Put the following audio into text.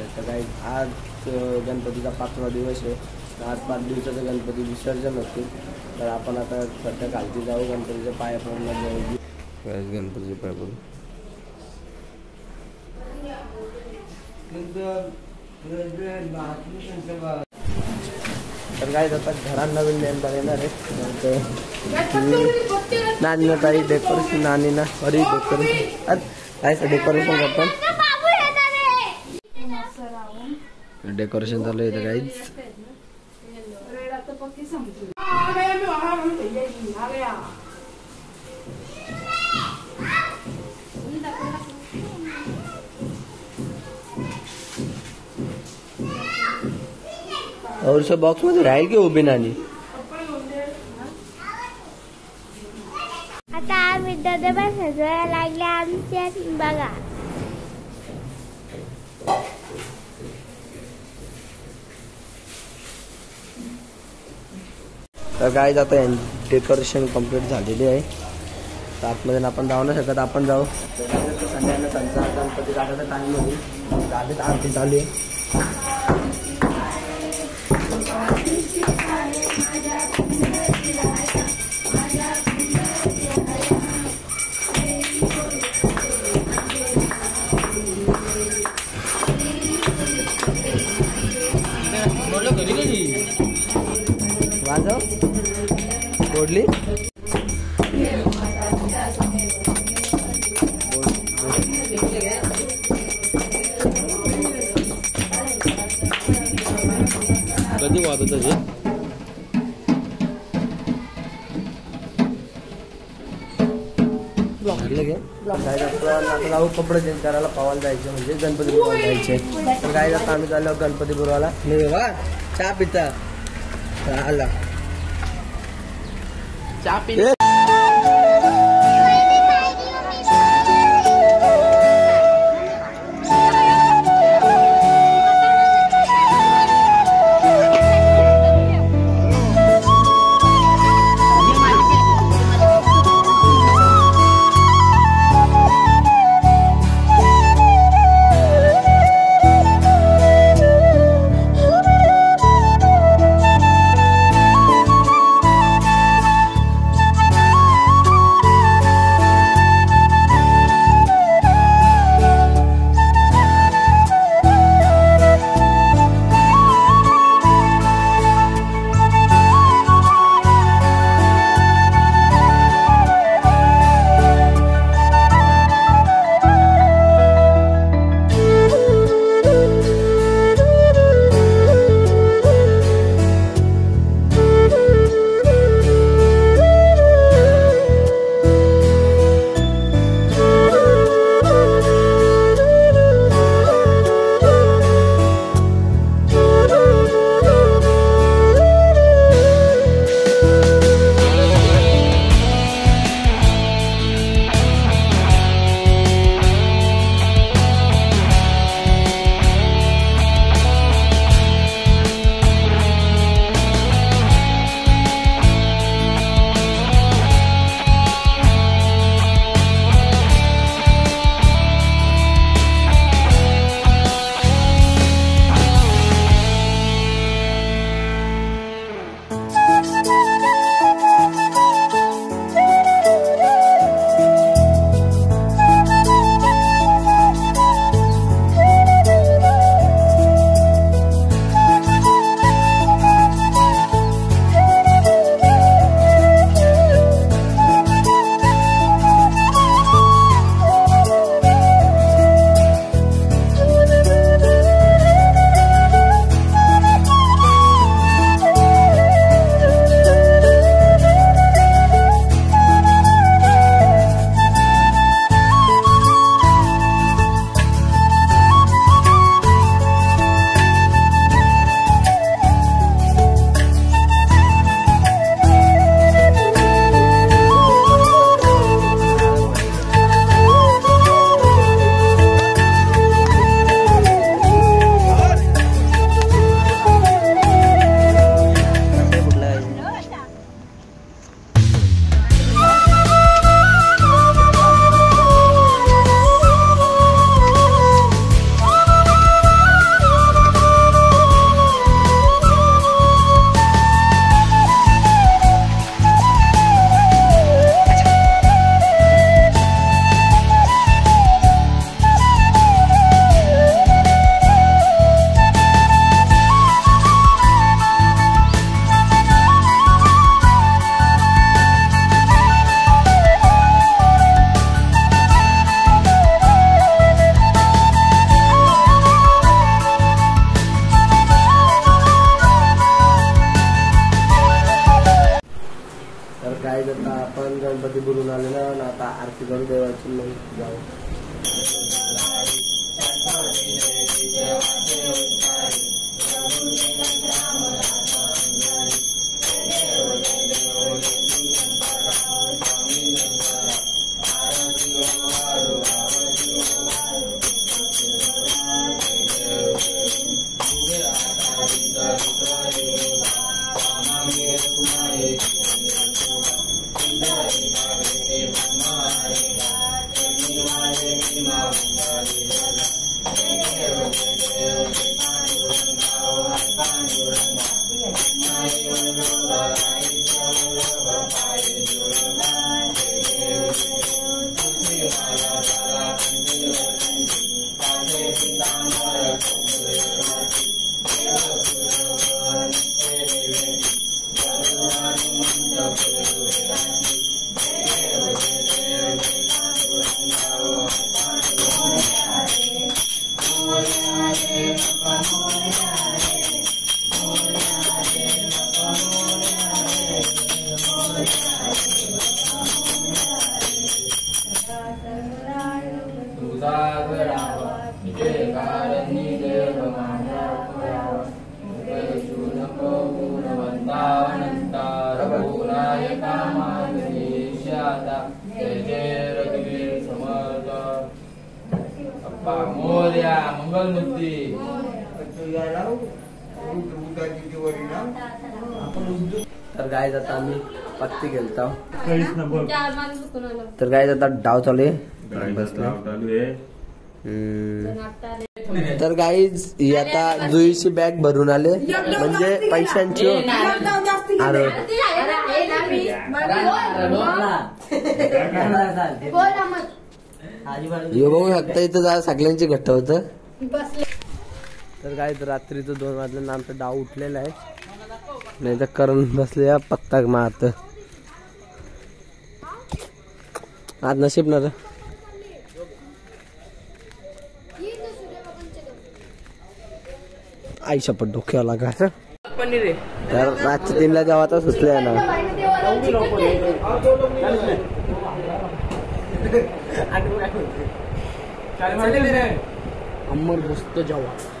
आहे तर काही आज अं, गणपतीचा पाचवा दिवस आहे. आज पाच दिवसाचं गणपती विसर्जन होते. तर आपण आता सध्या खालती जाऊ गणपतीच्या पाया पडून जाऊ. गणपतीचे पाय पडून. तर काय जातात घरात नवीन मेंबर येणार आहे नानी ताई डेकोरेशन नानी ना अरे डेकोरेशन काय डेकोरेशन करतात डेकोरेशन चालू आहे काहीच और बॉक्स मध्ये राहील की उभी नानी आता आम्ही डबा सजवायला लागले आमच्या बघा तर काय आता डेकोरेशन कंप्लीट झालेली आहे. तर आतमध्ये आपण जाऊ नाही शकत आपण जाऊ. संध्याकाळी त्यांचा गणपती काढायचा टाईम होईल झाले आरती चालू आहे. तोडली कधी वाजत असेल म्हटलं घे काय जातं, आता जाऊ कपडे चेंज करायला पवायला जायचे म्हणजे गणपती बुरवायला जायचे तर काय जातं आम्ही चाललो गणपती बुरवाला नाही वा चहा पिता आला 嘉宾。Bye. मंगलमूर्ती. तर गाय आता आम्ही पत्ती गेलतो. तर गाय आता डाव चालू आहे. बसले. तर गाईज आता जुईची बॅग भरून आले. म्हणजे पैशांची हो. अरे बघू शकता इथं जा सगळ्यांची घट्ट होत. तर काय तर रात्रीचं दोन वाजल्यानं आमचा डाव उठलेला आहे. नाही तर करण बसले पत्ता मारत. आज नशीब ना आई शपथ डोक्यावर लागायचं तर रातच्या तीनला जेव्हा आता सुचले ना. अमर मस्त जवान